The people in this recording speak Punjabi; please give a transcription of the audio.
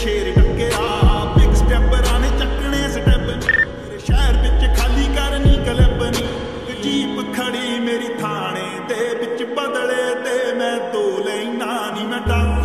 ਸ਼ੇਰ ਡੱਕਿਆ ਬਿਗ ਚੱਕਣੇ ਸਟੈਪ। ਮੇਰੇ ਸ਼ਹਿਰ ਵਿੱਚ ਖਾਲੀ ਕਰਨੀ ਕਲੱਬ ਨਹੀਂ ਜੀਪ ਖੜੀ ਮੇਰੀ ਥਾਣੇ ਤੇ ਵਿੱਚ ਬਦਲੇ ਤੇ ਮੈਂ ਤੋ ਨਾ ਨਹੀਂ ਮੈਂ ਡਰ